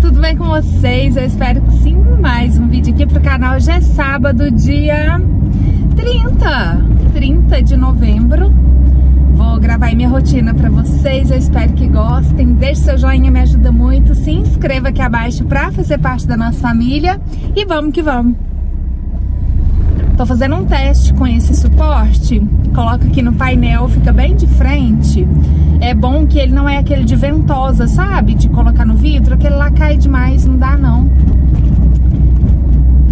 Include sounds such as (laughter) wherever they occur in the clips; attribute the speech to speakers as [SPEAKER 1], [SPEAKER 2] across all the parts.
[SPEAKER 1] tudo bem com vocês? Eu espero que sim. Mais um vídeo aqui pro canal. Hoje é sábado, dia 30, 30 de novembro. Vou gravar minha rotina pra vocês, eu espero que gostem. Deixe seu joinha, me ajuda muito. Se inscreva aqui abaixo pra fazer parte da nossa família. E vamos que vamos. Tô fazendo um teste com esse suporte. Coloca aqui no painel, fica bem de frente. É bom que ele não é aquele de ventosa, sabe? De colocar no vidro. Aquele lá cai demais, não dá não.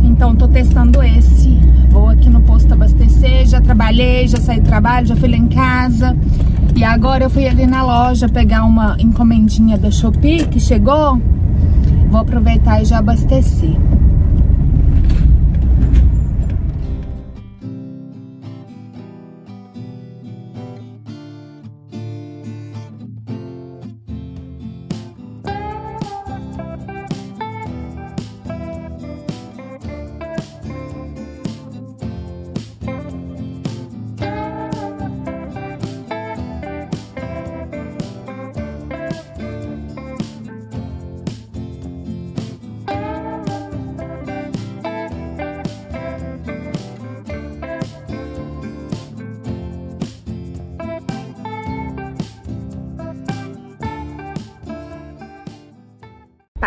[SPEAKER 1] Então tô testando esse. Vou aqui no posto abastecer, já trabalhei, já saí do trabalho, já fui lá em casa. E agora eu fui ali na loja pegar uma encomendinha da Shopee que chegou. Vou aproveitar e já abastecer.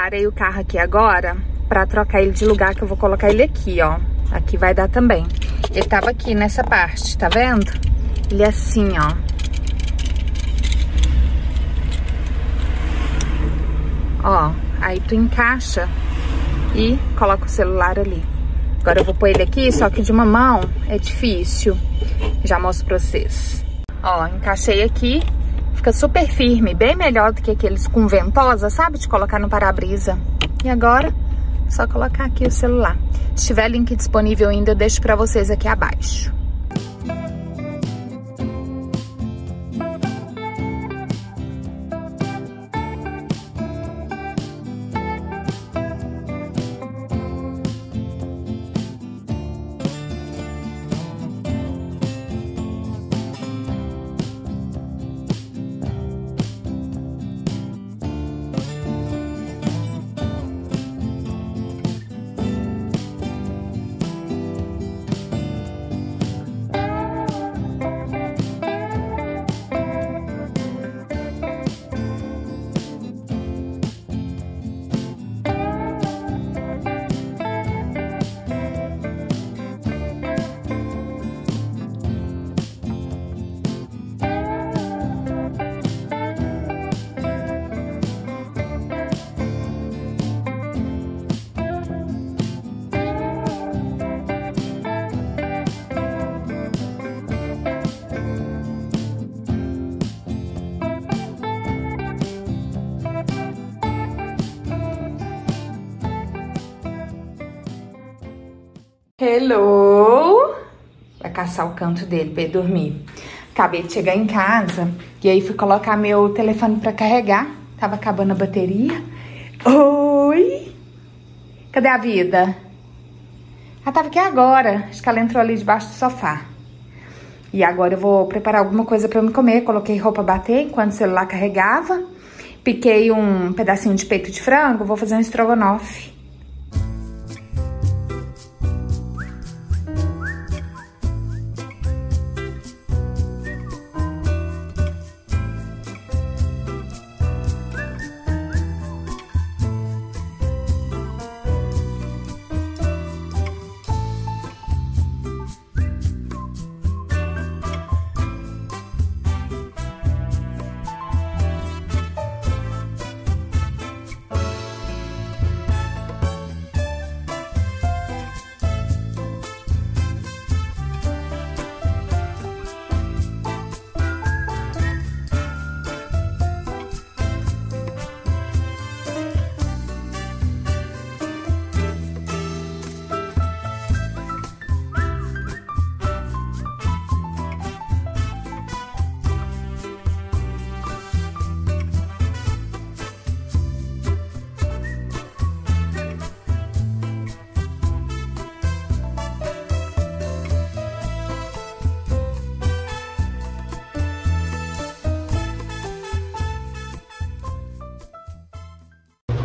[SPEAKER 1] Parei o carro aqui agora pra trocar ele de lugar, que eu vou colocar ele aqui, ó. Aqui vai dar também. Ele tava aqui nessa parte, tá vendo? Ele é assim, ó. Ó, aí tu encaixa e coloca o celular ali. Agora eu vou pôr ele aqui, só que de uma mão é difícil. Já mostro pra vocês. Ó, encaixei aqui Fica super firme, bem melhor do que aqueles com ventosa, sabe? De colocar no para-brisa. E agora, só colocar aqui o celular. Se tiver link disponível ainda, eu deixo pra vocês aqui abaixo. Hello! Vai caçar o canto dele pra ele dormir. Acabei de chegar em casa e aí fui colocar meu telefone pra carregar. Tava acabando a bateria. Oi! Cadê a vida? Ela tava aqui agora. Acho que ela entrou ali debaixo do sofá. E agora eu vou preparar alguma coisa eu me comer. Coloquei roupa bater enquanto o celular carregava. Piquei um pedacinho de peito de frango. Vou fazer um estrogonofe.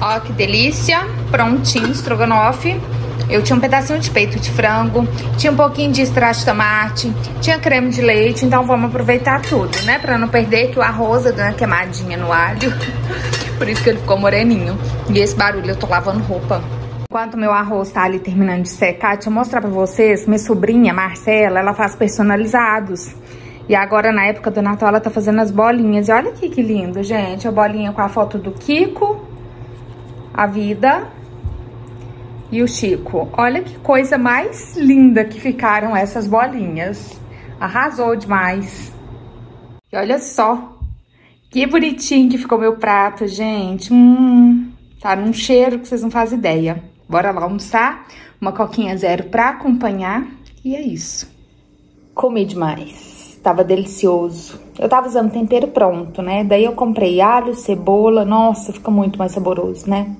[SPEAKER 1] Ó, que delícia. Prontinho, estrogonofe. Eu tinha um pedacinho de peito de frango, tinha um pouquinho de extrato de tomate, tinha creme de leite, então vamos aproveitar tudo, né? Pra não perder que o arroz deu uma queimadinha no alho, (laughs) por isso que ele ficou moreninho. E esse barulho, eu tô lavando roupa. Enquanto meu arroz tá ali terminando de secar, deixa eu mostrar pra vocês, minha sobrinha, Marcela, ela faz personalizados. E agora, na época do Natal, ela tá fazendo as bolinhas. E olha aqui que lindo, gente. A bolinha com a foto do Kiko, a Vida e o Chico. Olha que coisa mais linda que ficaram essas bolinhas. Arrasou demais. E olha só. Que bonitinho que ficou meu prato, gente. Hum, tá num cheiro que vocês não fazem ideia. Bora lá almoçar. Uma coquinha zero pra acompanhar. E é isso. Comi demais. Tava delicioso. Eu tava usando tempero pronto, né? Daí eu comprei alho, cebola. Nossa, fica muito mais saboroso, né?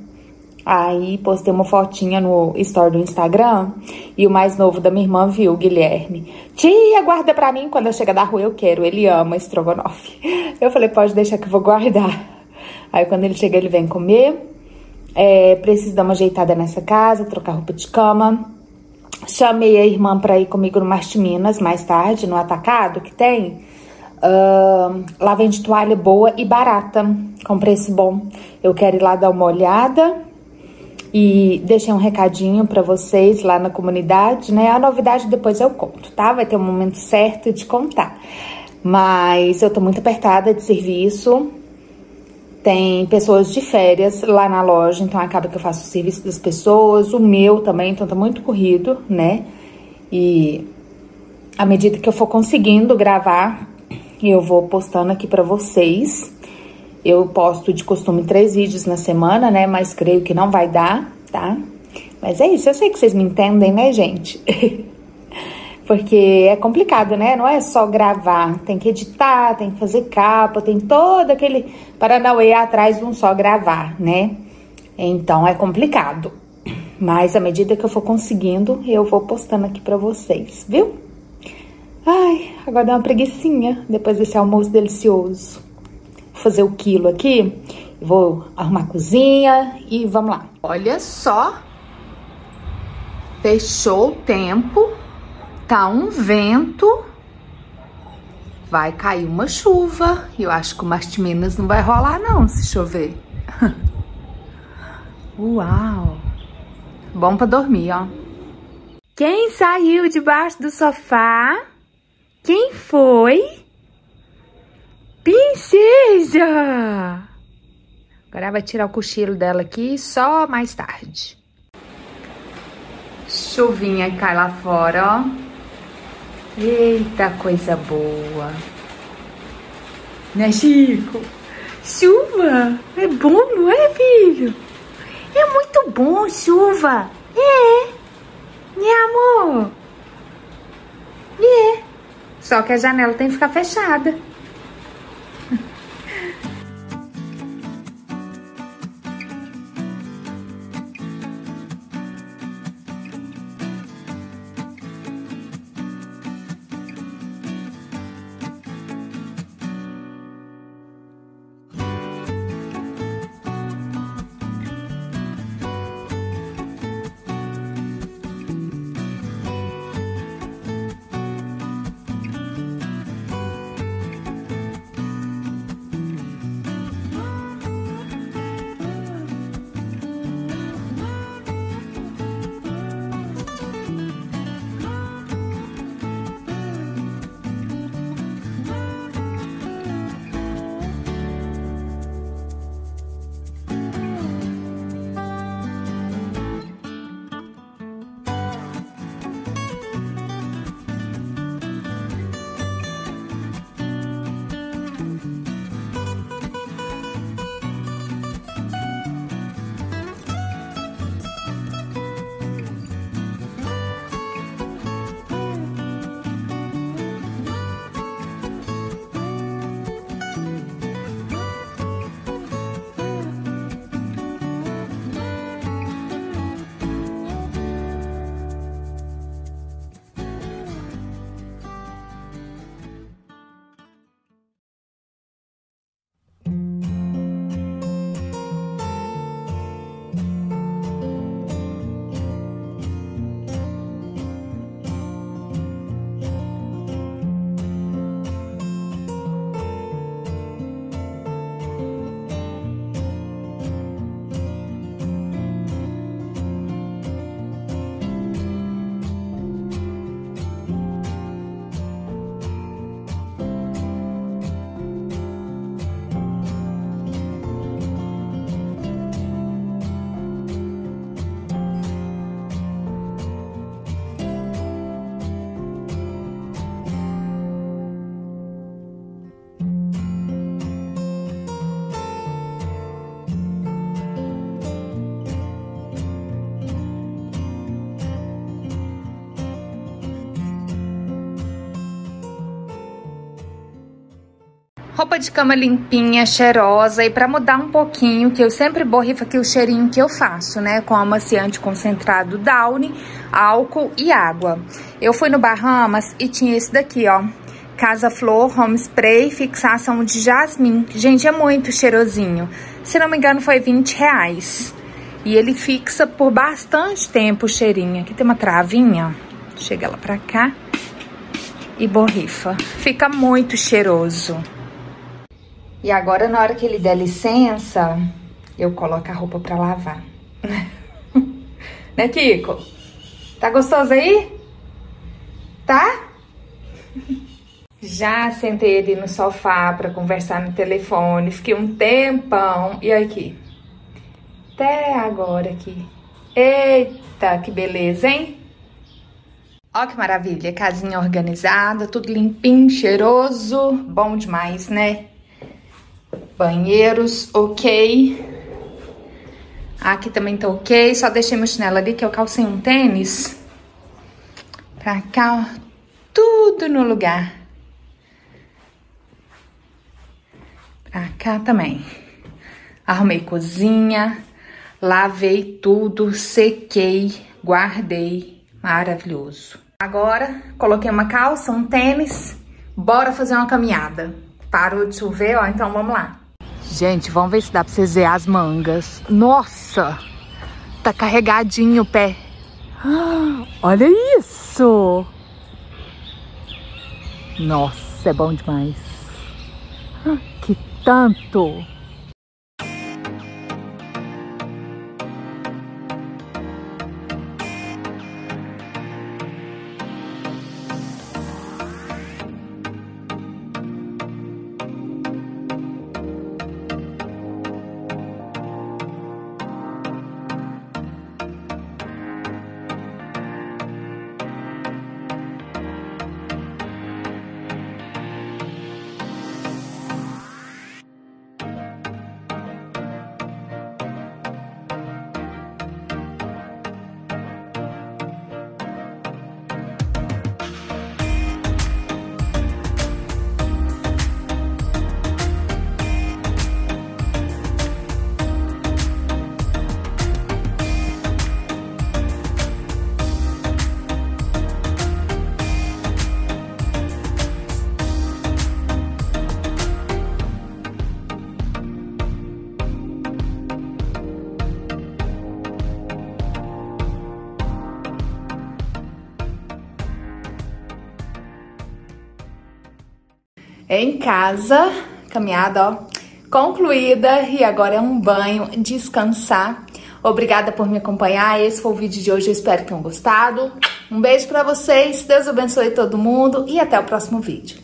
[SPEAKER 1] Aí postei uma fotinha no story do Instagram e o mais novo da minha irmã viu, Guilherme. Tia, guarda pra mim, quando eu chegar da rua eu quero. Ele ama estrogonofe. (laughs) Eu falei, pode deixar que eu vou guardar. Aí quando ele chega ele vem comer. É, preciso dar uma ajeitada nessa casa, trocar roupa de cama. Chamei a irmã pra ir comigo no Marte Minas mais tarde, no atacado que tem. Uh, lá vende toalha boa e barata, com preço bom. Eu quero ir lá dar uma olhada e deixei um recadinho para vocês lá na comunidade, né? A novidade depois eu conto, tá? Vai ter um momento certo de contar. Mas eu tô muito apertada de serviço. Tem pessoas de férias lá na loja, então acaba que eu faço o serviço das pessoas, o meu também, então tá muito corrido, né? E à medida que eu for conseguindo gravar, eu vou postando aqui para vocês. Eu posto de costume três vídeos na semana, né? Mas creio que não vai dar, tá? Mas é isso, eu sei que vocês me entendem, né, gente? (laughs) Porque é complicado, né? Não é só gravar, tem que editar, tem que fazer capa, tem todo aquele paranauê atrás de um só gravar, né? Então é complicado. Mas à medida que eu for conseguindo, eu vou postando aqui pra vocês, viu? Ai, agora dá uma preguiçinha depois desse almoço delicioso fazer o quilo aqui. Vou arrumar a cozinha e vamos lá. Olha só. Fechou o tempo. Tá um vento. Vai cair uma chuva. Eu acho que o Marte Minas não vai rolar não se chover. (laughs) Uau. Bom pra dormir, ó. Quem saiu debaixo do sofá? Quem foi? Princesa! Agora vai tirar o cochilo dela aqui só mais tarde. Chuvinha cai lá fora, ó. Eita, coisa boa. Né, Chico? Chuva é bom, não é, filho? É muito bom chuva. É. Né, amor? É. Só que a janela tem que ficar fechada. Roupa de cama limpinha, cheirosa e para mudar um pouquinho, que eu sempre borrifo aqui o cheirinho que eu faço, né? Com amaciante concentrado Downy, álcool e água. Eu fui no Bahamas e tinha esse daqui, ó. Casa Flor Home Spray, fixação de jasmim. Gente, é muito cheirosinho. Se não me engano, foi 20 reais. E ele fixa por bastante tempo o cheirinho. Aqui tem uma travinha, ó. Chega ela pra cá e borrifa. Fica muito cheiroso. E agora, na hora que ele der licença, eu coloco a roupa pra lavar. (laughs) né, Kiko? Tá gostoso aí? Tá? (laughs) Já sentei ele no sofá pra conversar no telefone. Fiquei um tempão. E aqui. Até agora aqui. Eita, que beleza, hein? Ó que maravilha, casinha organizada, tudo limpinho, cheiroso, bom demais, né? Banheiros, ok. Aqui também tá ok. Só deixei meu chinelo ali, que eu calcei um tênis. Pra cá, ó. Tudo no lugar. Pra cá também. Arrumei cozinha. Lavei tudo, sequei, guardei. Maravilhoso. Agora, coloquei uma calça, um tênis. Bora fazer uma caminhada. Parou de chover, ó, então vamos lá. Gente, vamos ver se dá pra vocês verem as mangas. Nossa! Tá carregadinho o pé. (gasps) olha isso! Nossa, é bom demais. (gasps) que tanto! Em casa, caminhada, ó, concluída e agora é um banho, descansar. Obrigada por me acompanhar, esse foi o vídeo de hoje, eu espero que tenham gostado. Um beijo pra vocês, Deus abençoe todo mundo e até o próximo vídeo.